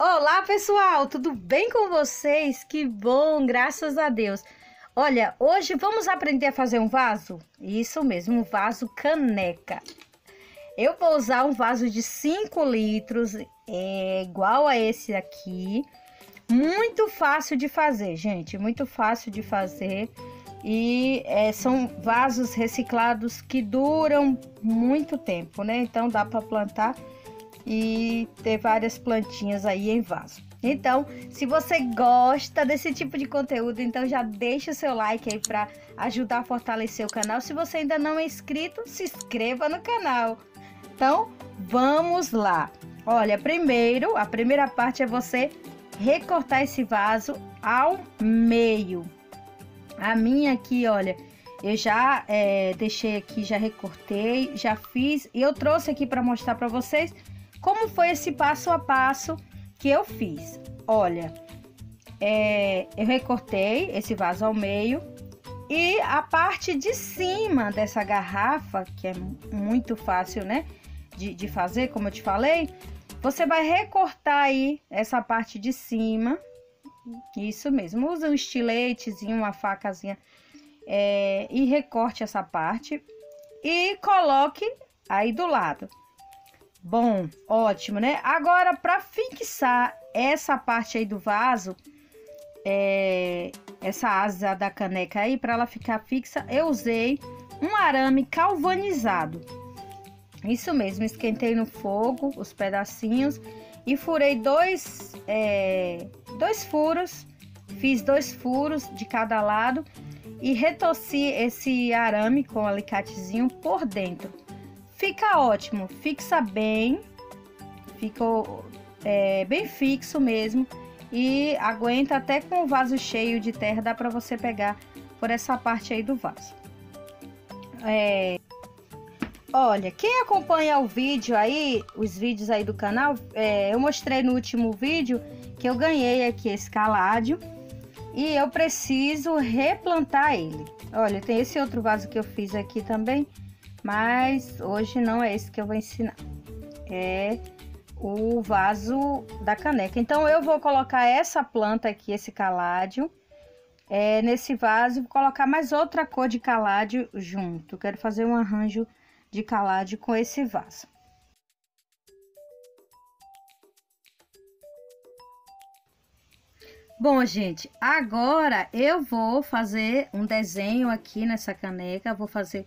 Olá, pessoal, tudo bem com vocês? Que bom, graças a Deus. Olha, hoje vamos aprender a fazer um vaso? Isso mesmo, um vaso caneca. Eu vou usar um vaso de 5 litros, é igual a esse aqui. Muito fácil de fazer, gente, muito fácil de fazer. E é, são vasos reciclados que duram muito tempo, né? Então dá para plantar e ter várias plantinhas aí em vaso. Então, se você gosta desse tipo de conteúdo, então já deixa o seu like aí para ajudar a fortalecer o canal. Se você ainda não é inscrito, se inscreva no canal. Então, vamos lá. Olha, primeiro, a primeira parte é você recortar esse vaso ao meio. A minha aqui, olha, eu já é, deixei aqui, já recortei, já fiz e eu trouxe aqui para mostrar para vocês como foi esse passo a passo que eu fiz? Olha, é, eu recortei esse vaso ao meio e a parte de cima dessa garrafa, que é muito fácil, né, de, de fazer, como eu te falei, você vai recortar aí essa parte de cima, isso mesmo, usa um estiletezinho, uma facazinha é, e recorte essa parte e coloque aí do lado. Bom, ótimo, né? Agora, para fixar essa parte aí do vaso, é, essa asa da caneca aí, para ela ficar fixa, eu usei um arame calvanizado. Isso mesmo, esquentei no fogo os pedacinhos e furei dois, é, dois furos, fiz dois furos de cada lado e retorci esse arame com alicatezinho por dentro. Fica ótimo, fixa bem, ficou é, bem fixo mesmo e aguenta até com o vaso cheio de terra, dá para você pegar por essa parte aí do vaso. É, olha, quem acompanha o vídeo aí, os vídeos aí do canal, é, eu mostrei no último vídeo que eu ganhei aqui esse caládio e eu preciso replantar ele. Olha, tem esse outro vaso que eu fiz aqui também mas hoje não é esse que eu vou ensinar. É o vaso da caneca. Então eu vou colocar essa planta aqui, esse caládio, é, nesse vaso e vou colocar mais outra cor de caládio junto. Quero fazer um arranjo de caládio com esse vaso. Bom, gente, agora eu vou fazer um desenho aqui nessa caneca. Vou fazer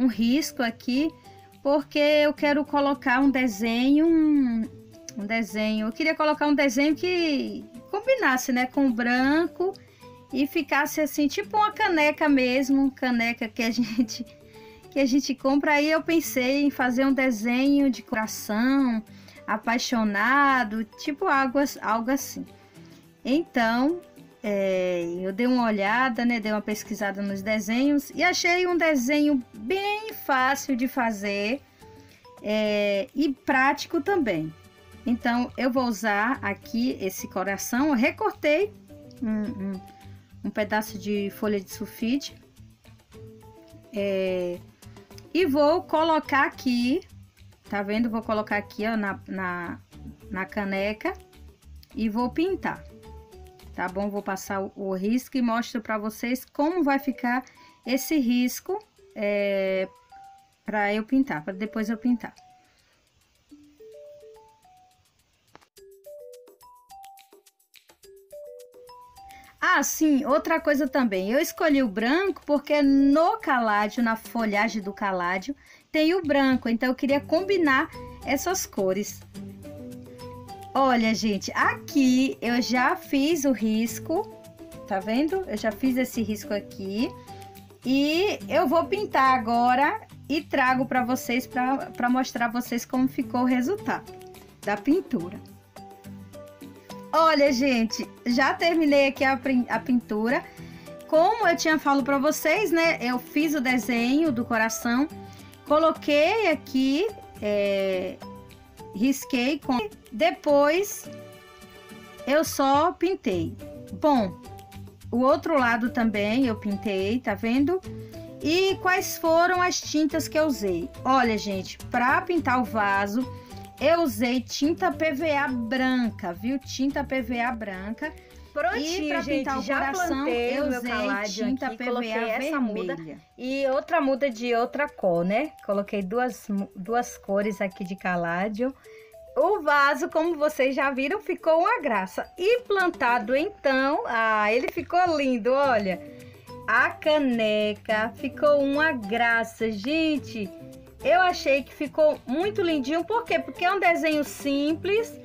um risco aqui, porque eu quero colocar um desenho, um, um desenho, eu queria colocar um desenho que combinasse, né, com o branco e ficasse assim, tipo uma caneca mesmo, caneca que a gente que a gente compra. Aí eu pensei em fazer um desenho de coração, apaixonado, tipo algo, algo assim. Então, é, eu dei uma olhada, né, dei uma pesquisada nos desenhos e achei um desenho bem fácil de fazer é, e prático também. Então, eu vou usar aqui esse coração, eu recortei um, um, um, pedaço de folha de sulfite é, e vou colocar aqui, tá vendo? Vou colocar aqui ó, na, na, na caneca e vou pintar tá bom? Vou passar o, risco e mostro para vocês como vai ficar esse risco é, para eu pintar, para depois eu pintar. Ah, sim, outra coisa também. Eu escolhi o branco porque no caládio, na folhagem do caládio, tem o branco. Então, eu queria combinar essas cores. Olha, gente, aqui eu já fiz o risco, tá vendo? Eu já fiz esse risco aqui. E eu vou pintar agora e trago para vocês, para mostrar a vocês como ficou o resultado da pintura. Olha, gente, já terminei aqui a, a pintura. Como eu tinha falado para vocês, né? Eu fiz o desenho do coração, coloquei aqui é, risquei com depois eu só pintei. Bom, o outro lado também eu pintei, tá vendo? E quais foram as tintas que eu usei? Olha, gente, para pintar o vaso, eu usei tinta PVA branca, viu? Tinta PVA branca. Prontinho, e pra gente, pintar o já coração, eu usei tinta aqui, PVA essa muda e outra muda de outra cor, né? Coloquei duas, duas cores aqui de caládio. O vaso, como vocês já viram, ficou uma graça. E plantado então, ah, ele ficou lindo, olha. A caneca ficou uma graça, gente. Eu achei que ficou muito lindinho, por quê? Porque é um desenho simples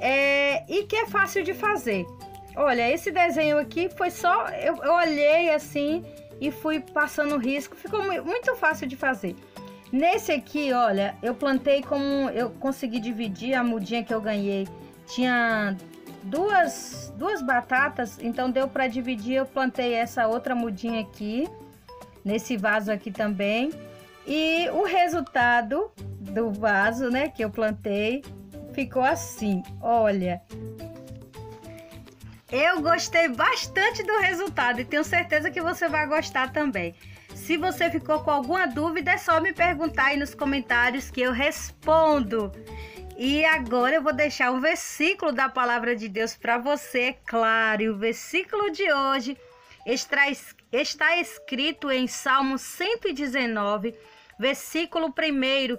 é, e que é fácil de fazer. Olha, esse desenho aqui foi só. Eu, eu olhei assim e fui passando risco, ficou muito fácil de fazer. Nesse aqui, olha, eu plantei como eu consegui dividir a mudinha que eu ganhei. Tinha duas, duas batatas, então deu para dividir. Eu plantei essa outra mudinha aqui, nesse vaso aqui também. E o resultado do vaso, né, que eu plantei, ficou assim. Olha, eu gostei bastante do resultado e tenho certeza que você vai gostar também. Se você ficou com alguma dúvida, é só me perguntar aí nos comentários que eu respondo. E agora eu vou deixar o versículo da palavra de Deus para você, é claro. E o versículo de hoje está, está escrito em Salmo 119, versículo 1,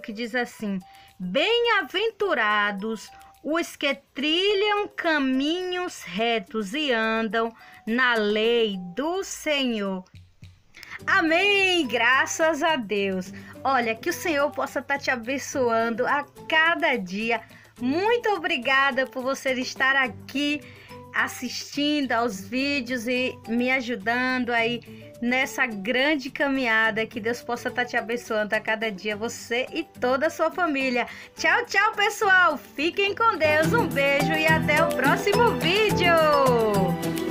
que diz assim: Bem-aventurados os que trilham caminhos retos e andam na lei do Senhor. Amém! Graças a Deus. Olha, que o Senhor possa estar te abençoando a cada dia. Muito obrigada por você estar aqui assistindo aos vídeos e me ajudando aí nessa grande caminhada. Que Deus possa estar te abençoando a cada dia, você e toda a sua família. Tchau, tchau, pessoal. Fiquem com Deus. Um beijo e até o próximo vídeo.